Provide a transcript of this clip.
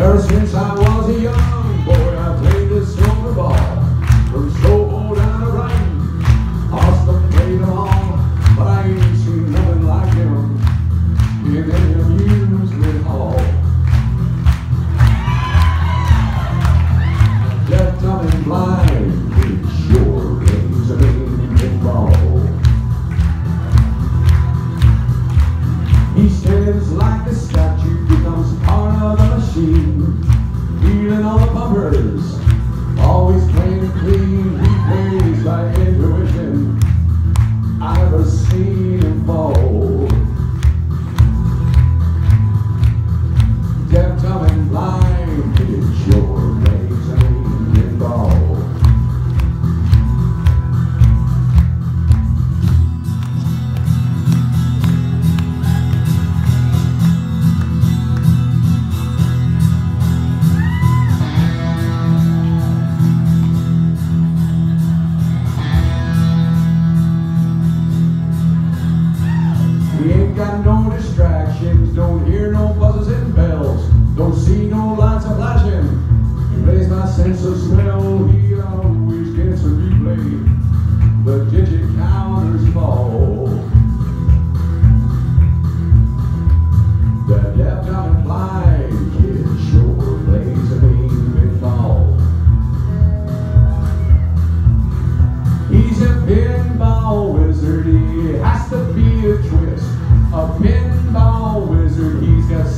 Ever since I Stands like a statue, becomes part of the machine. Feeling all the bumpers, always clean it clean. He plays by intuition. I never seen got no distractions, don't hear no buzzes and bells, don't see no lights a flashing. He plays my sense of smell, he always gets a replay. The digit counters fall. The deaf, dumb, and blind kid sure plays a mean pinball. He's a pinball wizard, he A pinball wizard, he's got